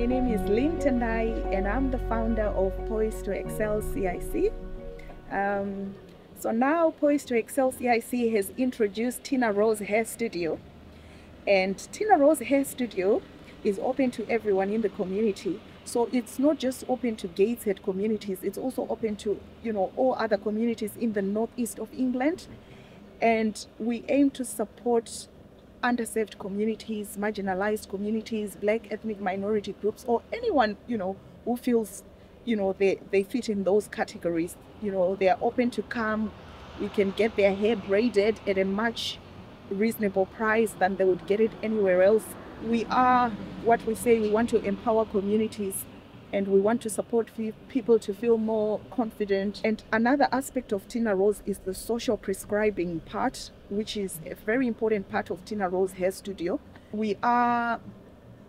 Tendai, and I'm the founder of Poised to Excel CIC. Um, so now Poised to Excel CIC has introduced Tina Rose Hair Studio. And Tina Rose Hair Studio is open to everyone in the community. So it's not just open to Gateshead communities, it's also open to, you know, all other communities in the northeast of England. And we aim to support underserved communities, marginalized communities, black ethnic minority groups, or anyone, you know, who feels, you know, they, they fit in those categories. You know they are open to come. We can get their hair braided at a much reasonable price than they would get it anywhere else. We are what we say we want to empower communities and we want to support people to feel more confident and another aspect of tina rose is the social prescribing part which is a very important part of tina rose hair studio we are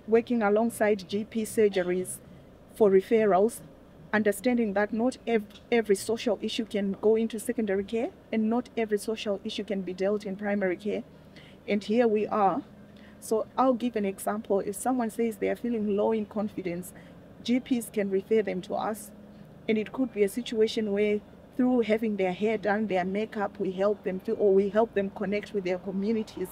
working alongside gp surgeries for referrals understanding that not ev- every social issue can go into secondary care and not every social issue can be dealt in primary care. And here we are. So I'll give an example. If someone says they are feeling low in confidence, GPs can refer them to us. And it could be a situation where through having their hair done, their makeup, we help them feel, or we help them connect with their communities.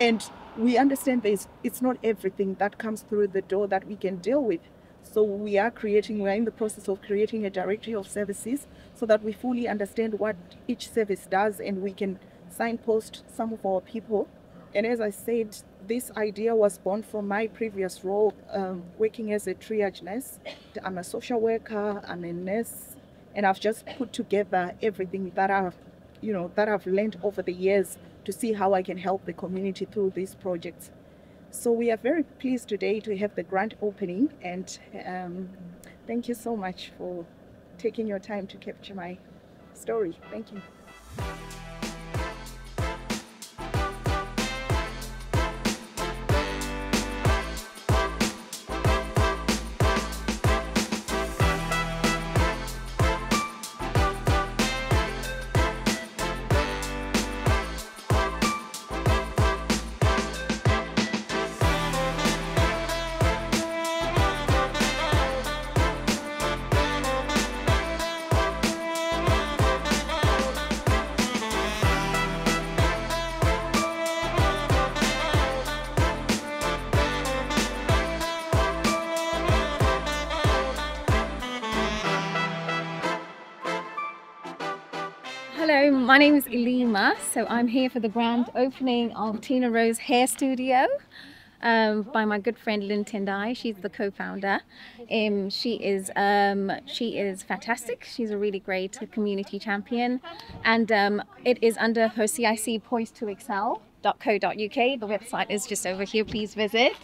And we understand there's, it's not everything that comes through the door that we can deal with. So we are creating, we are in the process of creating a directory of services so that we fully understand what each service does and we can signpost some of our people. And as I said, this idea was born from my previous role um, working as a triage nurse. I'm a social worker, I'm a nurse, and I've just put together everything that I've, you know, that I've learned over the years to see how I can help the community through these projects. So we are very pleased today to have the grand opening and um, thank you so much for taking your time to capture my story. Thank you. Hello, my name is Elima. So I'm here for the grand opening of Tina Rose Hair Studio um, by my good friend Lynn Tendai. She's the co-founder. Um, she is um, she is fantastic. She's a really great community champion, and um, it is under her CIC Poised to Excel.co.uk. The website is just over here. Please visit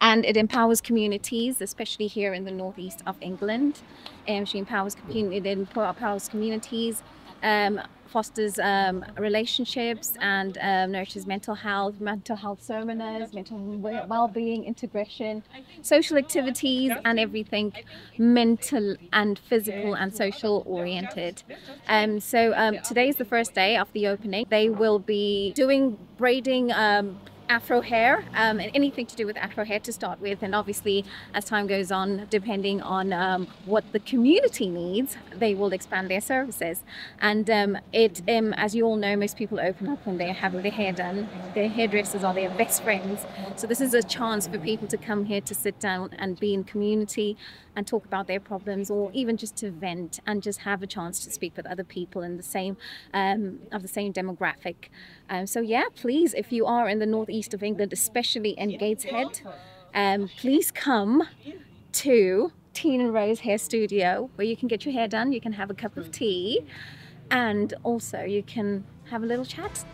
and it empowers communities, especially here in the northeast of England. And um, she empowers, it empowers communities um, fosters um, relationships and um, nurtures mental health, mental health seminars, mental well-being, integration, social activities, and everything mental and physical and social oriented. Um, so um, today is the first day of the opening. They will be doing braiding um, afro hair um, and anything to do with afro hair to start with. And obviously as time goes on depending on um, what the community needs they will expand their services. And um, it um, as you all know most people open up when they're having their hair done. Their hairdressers are their best friends. So this is a chance for people to come here to sit down and be in community and talk about their problems or even just to vent and just have a chance to speak with other people in the same um, of the same demographic. Um, so yeah please if you are in the northeast of England especially in Gateshead. Um, please come to Tina Rose Hair Studio where you can get your hair done you can have a cup of tea and also you can have a little chat.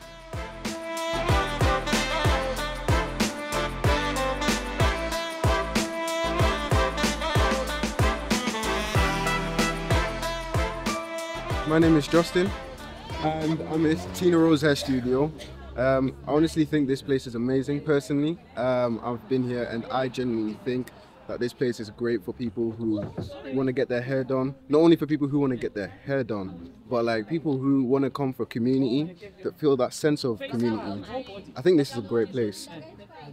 My name is Justin, and I'm at Tina Rose Hair Studio. Um, I honestly think this place is amazing. Personally, um, I've been here, and I genuinely think that this place is great for people who want to get their hair done. Not only for people who want to get their hair done, but like people who want to come for community, that feel that sense of community. I think this is a great place.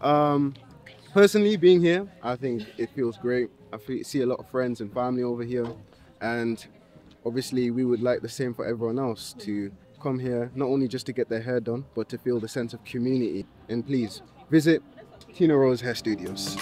Um, personally, being here, I think it feels great. I feel, see a lot of friends and family over here, and obviously, we would like the same for everyone else to come here not only just to get their hair done, but to feel the sense of community. And please visit Tina Rose Hair Studios.